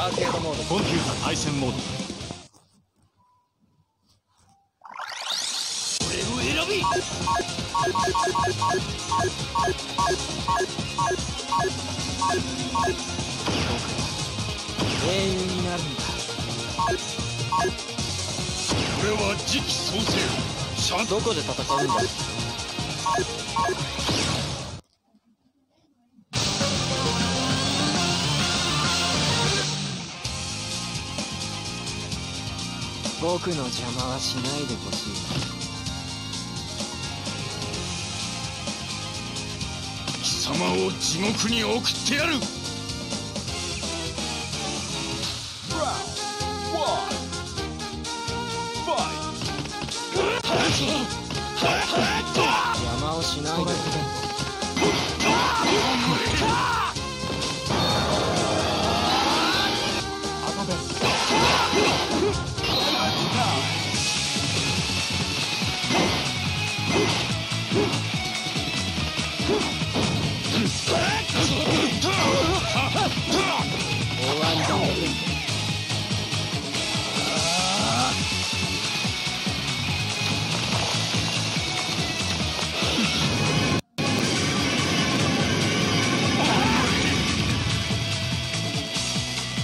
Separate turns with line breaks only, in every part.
アーケードモード
コンピュータ対戦モード。
俺を選び英雄になるんだ
これは次期創生。シャン
どこで戦うんだ？僕の邪魔はしないでほしい。
貴様を地獄に送ってやる。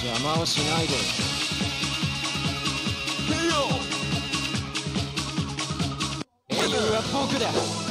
邪魔をしないで僕だ